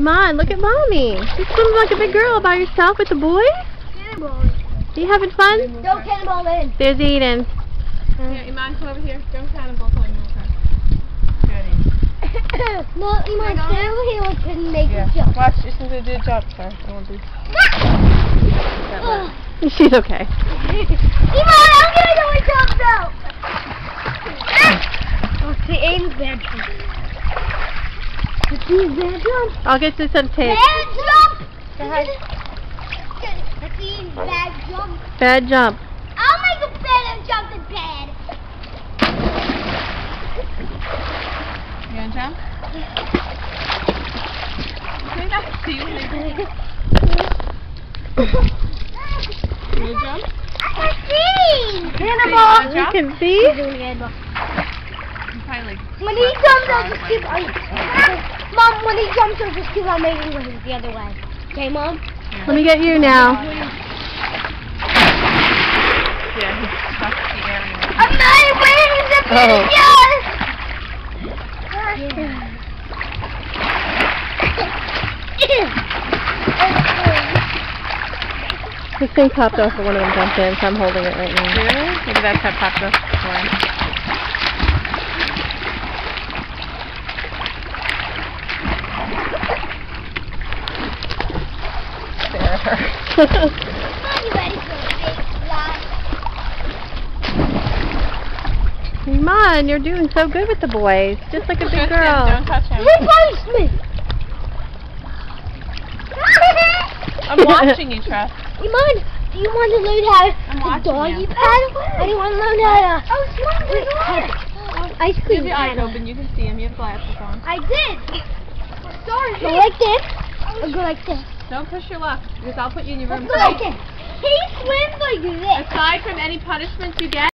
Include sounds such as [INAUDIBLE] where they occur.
Iman, look at mommy. You're swimming like a big girl by yourself with the boys? Cannonball. You having fun? Go cannonball in. There's Eden. Here, Iman, come over here. Go cannonball for me. Ready. no, Iman, stay over here and make Yeah. a jump. Watch, just gonna do a jump, sir. I won't be. [COUGHS] Ugh. [LAUGHS] She's okay. Iman, I'm gonna go and jump now. oh, see, Aidan's bad jump. See, bad jump. I'll get you some tape. Bad jump. Go ahead. See, bad jump. Bad jump. I'll make a better jump than bad. You gonna jump? Say that to you. You gonna jump? I can see. Cannonball. You can see? You probably like. When he jumps, I'll just keep on. Mom, when he jumps, I'll just keep on making him the other way. Okay, Mom? Let me get you now. Yeah, he's stuck in the area. I'm not waiting to Oh. finish yours. This thing popped off when one of them jumped in, so I'm holding it right now. Really? Maybe that's how popped up before. There. Are you ready for a big slide? Iman, you're doing so good with the boys. Just like a big Just him, girl. Don't touch him. Who punched me? I'm watching you, Tress. Iman, do you want to learn how I'm to doggy you. paddle? Or do you want to learn how to oh, ice You have cream your eyes paddle? open. You can see him. You have glasses on. I did. Sorry. Go like this. Or go like this. Don't push your luck, because I'll put you in your room. Like. He swims like this. Aside from any punishments you get,